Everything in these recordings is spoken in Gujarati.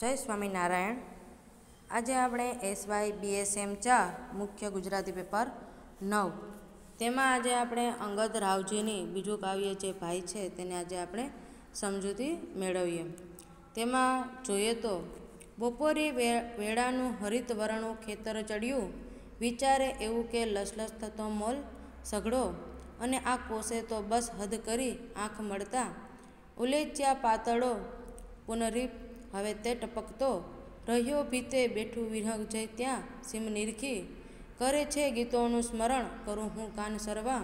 જય સ્વામિનારાયણ. આજે આપણે એસવાય બીએસએમ ચા મુખ્ય ગુજરાતી પેપર નવ. તેમાં આજે આપણે અંગદ રાવજીની બીજું કાવ્ય જે ભાઈ છે તેને આજે આપણે સમજૂતી મેળવીએ. તેમાં જોઈએ તો, બપોરે વેળાનું હરિતવરણું ખેતર ચડ્યું. વિચારે એવું કે લસલસ થતો મોલ સઘળો. અને આ કોષે તો બસ હદ કરી આંખ મળતા. ઉલેચ્યા પાતળો પુનરીપ હવે તે ટપકતો રહ્યો, ભીતે બેઠું વિરહગ જઈ ત્યાં સીમ નિરખી. કરે છે ગીતોનું સ્મરણ, કરું હું કાન સરવા.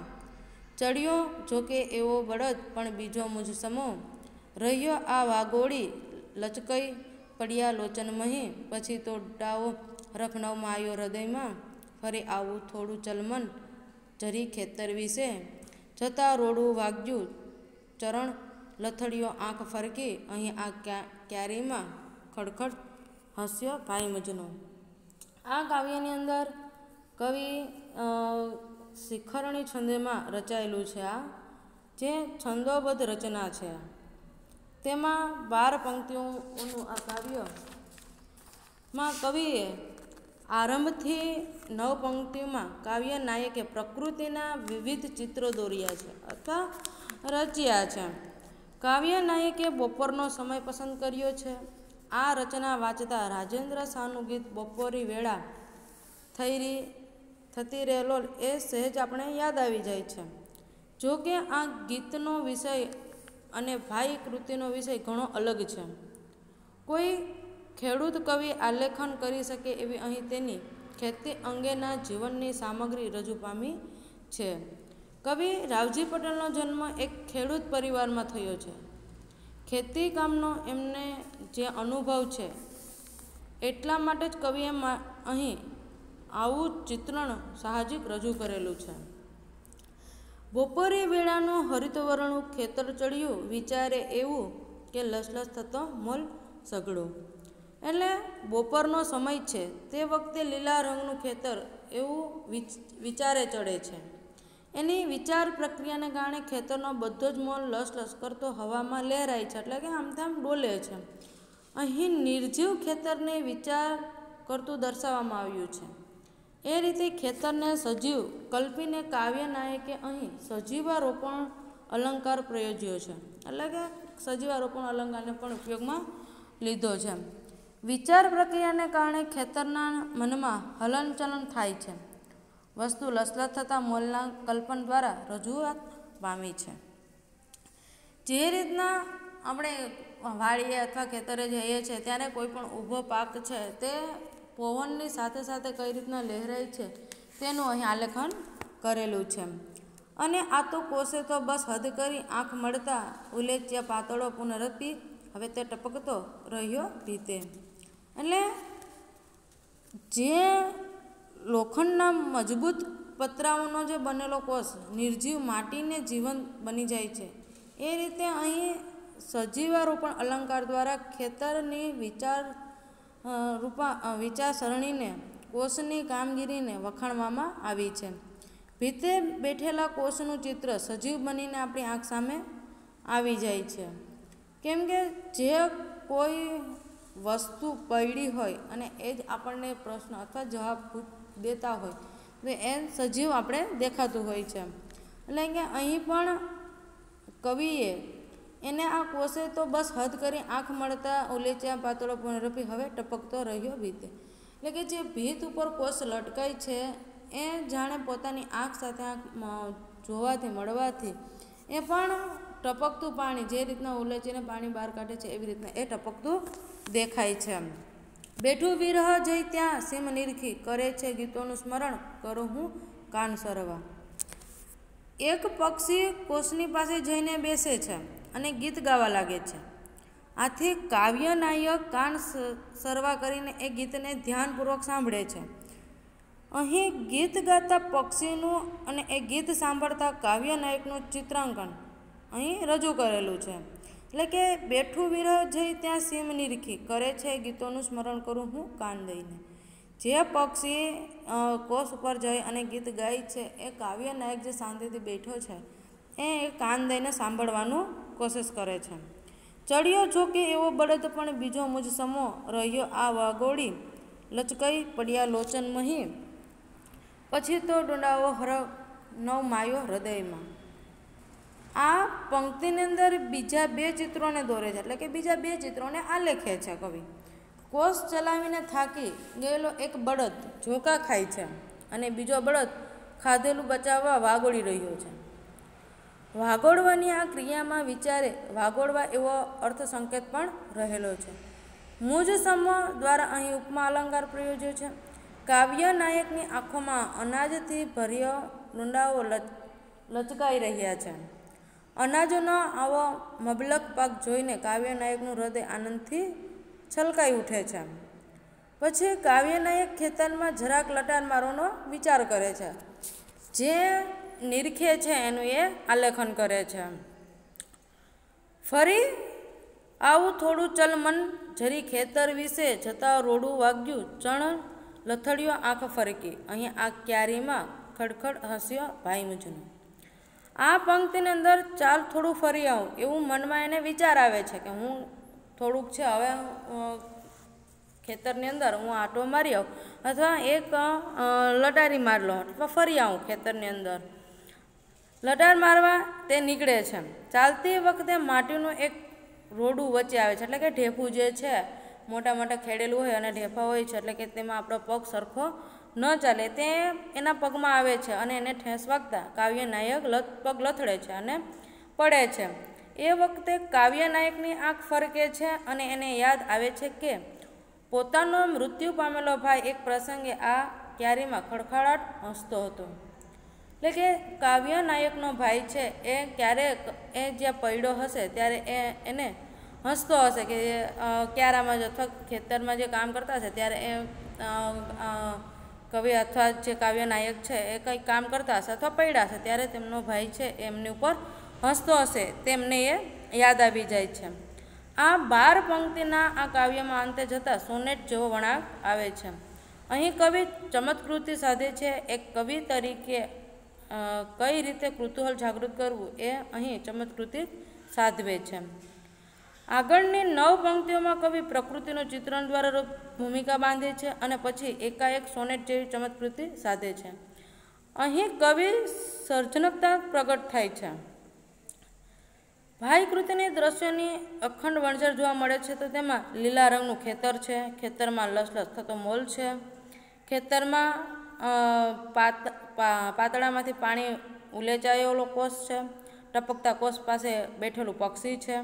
ચડ્યો જોકે એવો બળદ, પણ બીજો મુજ સમો. રહ્યો આ વાગોળી, લચકઈ પડ્યા લોચન મહી. પછી તો ડાવો રખનવમાં આવ્યો હૃદયમાં. ફરી આવું થોડું ચલમન જરી ખેતર વિશે. જતાં રોડું વાગ્યું, ચરણ લથડિયો આંખ ફરકી. અહીં આ ક્યારીમાં ખડખડ હસ્યો ભાઈ મજનો. આ કાવ્યની અંદર કવિ શિખરણી છંદમાં રચાયેલું છે આ, જે છંદોબદ્ધ રચના છે. તેમાં બાર પંક્તિઓનું આ કાવ્યમાં કવિએ આરંભથી નવ પંક્તિઓમાં કાવ્ય નાયકે પ્રકૃતિના વિવિધ ચિત્રો દોર્યા છે અથવા રચ્યા છે. કાવ્ય નાયકે બપોરનો સમય પસંદ કર્યો છે. આ રચના વાંચતા રાજેન્દ્ર શાહનું ગીત બપોરી વેળા થઈ રહી થતી રહેલો એ સહેજ આપણે યાદ આવી જાય છે. જો કે આ ગીતનો વિષય અને ભાઈ કૃતિનો વિષય ઘણો અલગ છે. કોઈ ખેડૂત કવિ આલેખન કરી શકે એવી અહીં તેની ખેતી અંગેના જીવનની સામગ્રી રજૂ પામી છે. કવિ રાવજી પટેલનો જન્મ એક ખેડૂત પરિવારમાં થયો છે. ખેતી કામનો એમને જે અનુભવ છે, એટલા માટે જ કવિએ અહીં આવું ચિત્રણ સાહજિક રજૂ કરેલું છે. બપોરે વેળાનું હરિતવરણું ખેતર ચડ્યું, વિચારે એવું કે લસલસ થતો મોલ સગડો. એટલે બપોરનો સમય છે, તે વખતે લીલા રંગનું ખેતર એવું વિચારે ચડે છે. એની વિચાર પ્રક્રિયાને કારણે ખેતરનો બધો જ મોલ લસ કરતો હવામાં લહેરાય છે, એટલે કે આમથામ ડોલે છે. અહીં નિર્જીવ ખેતરને વિચાર કરતું દર્શાવવામાં આવ્યું છે. એ રીતે ખેતરને સજીવ કલ્પીને કાવ્ય નાયકે અહીં સજીવારોપણ અલંકાર પ્રયોજ્યો છે. એટલે કે સજીવારોપણ અલંકારને પણ ઉપયોગમાં લીધો છે. વિચાર પ્રક્રિયાને કારણે ખેતરના મનમાં હલનચલન થાય છે. વસ્તુ લસલસ થતાં મોલના કલ્પન દ્વારા રજૂઆત પામી છે. જે રીતના આપણે વાડીએ અથવા ખેતરે જઈએ છીએ, ત્યારે કોઈ પણ ઊભો પાક છે, તે પવનની સાથે સાથે કઈ રીતના લહેરાય છે, તેનું અહીં આલેખન કરેલું છે. અને આ તો કોષે તો બસ હદ કરી આંખ મળતા ઉલેચ્યા પાતળો પુનરપી હવે તે ટપકતો રહ્યો રીતે. એટલે જે લોખંડના મજબૂત પતરાઓનો જે બનેલો કોષ નિર્જીવ માટીને જીવન બની જાય છે. એ રીતે અહીં સજીવારોપણ અલંકાર દ્વારા ખેતરની વિચાર રૂપા વિચારસરણીને, કોષની કામગીરીને વખાણવામાં આવી છે. ભીતે બેઠેલા કોષનું ચિત્ર સજીવ બનીને આપણી આંખ સામે આવી જાય છે. કેમ કે જે કોઈ વસ્તુ પડી હોય અને એ જ આપણને પ્રશ્ન અથવા જવાબ દેતા હોય. તો એ સજીવ આપણે દેખાતું હોય છે. એટલે કે અહીં પણ કવિએ એને આ કોષે તો બસ હદ કરી આંખ મળતા ઉલેચ્યા પાતળો પુનરપી હવે ટપકતો રહ્યો ભીતે એટલે કે જે ભીત ઉપર કોષ લટકાય છે, એ જાણે પોતાની આંખ સાથે આંખ જોવાથી, મળવાથી, એ પણ ટપકતું પાણી, જે રીતના ઉલેચીને પાણી બહાર કાઢે છે, એવી રીતના એ ટપકતું દેખાય છે. બેઠું વિરહ જઈ ત્યાં સીમ નિરખી કરે છે ગીતોનું સ્મરણ કરું હું કાન સરવા. એક પક્ષી કોષની પાસે જઈને બેસે છે અને ગીત ગાવા લાગે છે. આથી કાવ્ય નાયક કાન સરવા કરીને એ ગીતને ધ્યાનપૂર્વક સાંભળે છે. અહીં ગીત ગાતા પક્ષીનું અને એ ગીત સાંભળતા કાવ્ય નાયકનું ચિત્રાંકન અહીં રજૂ કરેલું છે. એટલે કે બેઠું વિરહ જઈ ત્યાં સીમ નિરખી. કરે છે ગીતોનું સ્મરણ કરું હું કાન દઈને. જે પક્ષી કોષ ઉપર જઈ અને ગીત ગાય છે, એ કાવ્ય નાયક જે શાંતિથી બેઠો છે, એ કાન દઈને સાંભળવાનું કોશિશ કરે છે. ચડ્યો જો કે એવો બળદ પણ બીજો મુજ સમો રહ્યો આ વાગોળી. લચકાઈ પડ્યા લોચન મહી. પછી તો ડુંડાવો હર નવ માયો હૃદયમાં. આ પંક્તિની અંદર બીજા બે ચિત્રોને દોરે છે. એટલે કે બીજા બે ચિત્રોને આલેખે છે કવિ. કોષ ચલાવીને થાકી ગયેલો એક બળદ ઝોકા ખાય છે અને બીજો બળદ ખાધેલું બચાવવા વાગોળી રહ્યો છે. વાગોળવાની આ ક્રિયામાં વિચારે વાગોળવા એવો અર્થ સંકેત પણ રહેલો છે. મુજ સમ દ્વારા અહીં ઉપમા અલંકાર પ્રયોજ્યો છે. કાવ્ય નાયકની આંખોમાં અનાજથી ભર્યો લચ, લચકાઈ રહ્યા છે. અનાજોનો આવો મબલક પાક જોઈને કાવ્ય નાયકનું હૃદય આનંદથી છલકાઈ ઉઠે છે. પછી કાવ્ય નાયક ખેતરમાં જરાક લટાર મારવાનો વિચાર કરે છે. જે નિરખે છે એનું એ આલેખન કરે છે. ફરી, આવું થોડું ચલમન જરી ખેતર વિશે જતાં રોડું વાગ્યું, ચણ લથડિયો આંખ ફરકી. અહીં આ ક્યારીમાં ખડખડ હસ્યો ભાઈ મુજનો આ પંક્તિની અંદર ચાલ થોડું ફરી આવું. એવું મનમાં એને વિચાર આવે છે કે હું થોડુંક છે, હવે ખેતરની અંદર હું આંટો મારી આવું. અથવા એક લટારી માર લઉં અથવા ફરી આવું ખેતરની અંદર. લટાર મારવા તે નીકળે છે. ચાલતી વખતે માટીનું એક રોડું વચ્ચે આવે છે, એટલે કે ઢેફું જે છે મોટા મોટા ખેડેલું હોય અને ઢેફા હોય છે, એટલે કે તેમાં આપણો પગ સરખો ન ચાલે તે એના પગમાં આવે છે અને એને ઠેસ વાગતા કાવ્ય નાયક લત, પગ લથડે છે અને પડે છે. એ વખતે કાવ્ય નાયકની આંખ ફરકે છે અને એને યાદ આવે છે કે પોતાનો મૃત્યુ પામેલો ભાઈ એક પ્રસંગે આ ક્યારીમાં ખડખડાટ હસતો હતો. એટલે કે કાવ્ય નાયકનો ભાઈ છે એ ક્યારેક એ જ્યાં પડ્યો હશે ત્યારે એ, એને હસતો હશે કે ક્યારામાં જ અથવા ખેતરમાં જે કામ કરતા હશે ત્યારે એ કવિ અથવા જે કાવ્ય નાયક છે, એ કંઈ કામ કરતા હશે અથવા પડ્યા હશે, ત્યારે તેમનો ભાઈ છે, એમની ઉપર હસતો હશે, તેમને એ યાદ આવી જાય છે. આ બાર પંક્તિના આ કાવ્યમાં અંતે જતાં સોનેટ જેવો વળાંક આવે છે. અહીં કવિ ચમત્કૃતિ સાધે છે, એક કવિ તરીકે કઈ રીતે કૃતુહલ જાગૃત કરવું એ અહીં ચમત્કૃતિ સાધવે છે. આગળની નવ પંક્તિઓમાં કવિ પ્રકૃતિનું ચિત્રણ દ્વારા ભૂમિકા બાંધે છે અને પછી એકાએક સોનેટ જેવી ચમત્કૃતિ સાધે છે. અહીં કવિ સર્જનકતા પ્રગટ થાય છે. ભાઈ કૃતિની દ્રશ્યોની અખંડ વણઝર જોવા મળે છે તો તેમાં લીલા રંગનું ખેતર છે. ખેતરમાં લસલસ થતો મોલ છે. ખેતરમાં પાત પાતળામાંથી પાણી ઉલેચાયેલો કોષ છે. ટપકતા કોષ પાસે બેઠેલું પક્ષી છે.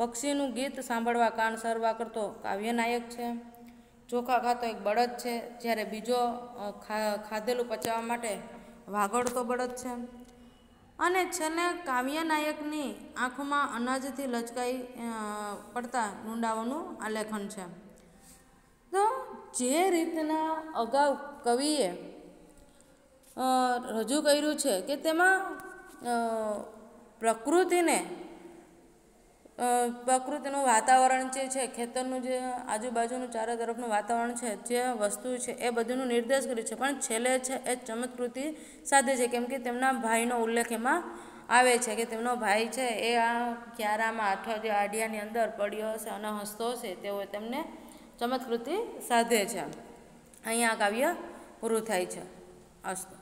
પક્ષીનું ગીત સાંભળવા કાન સરવા કરતો કાવ્યનાયક છે. ચોખા ખાતો એક બળદ છે, જ્યારે બીજો ખાધેલું પચાવવા માટે વાગડતો બળદ છે. અને છેલ્લે કાવ્યનાયકની આંખમાં અનાજથી લચકાઈ પડતા ડુંડાઓનું આલેખન છે. તો જે રીતના અગાઉ કવિએ રજૂ કર્યું છે કે તેમાં પ્રકૃતિને પ્રકૃતિનું વાતાવરણ જે છે, ખેતરનું જે આજુબાજુનું ચારે તરફનું વાતાવરણ છે, જે વસ્તુ છે, એ બધુંનું નિર્દેશ કર્યું છે. પણ છેલ્લે છે, એ ચમત્કૃતિ સાધે છે, કેમ કે તેમના ભાઈનો ઉલ્લેખ એમાં આવે છે કે તેમનો ભાઈ છે, એ આ ક્યારામાં અથવા જે આડિયાની અંદર પડ્યો હશે અને હસતો હશે તેઓ તેમને ચમત્કૃતિ સાધે છે. અહીંયા કાવ્ય પૂરું થાય છે. અસ્તુ.